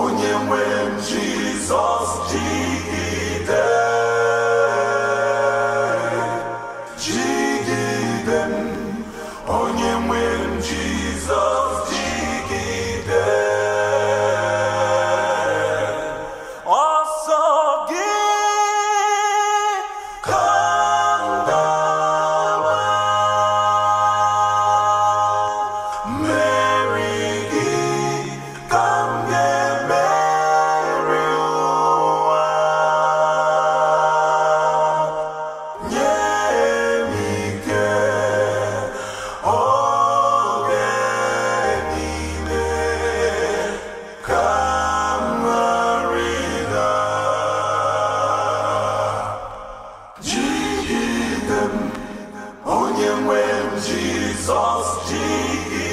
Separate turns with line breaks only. onye nwe m Jizọs jigide onye Jesus, Jesus.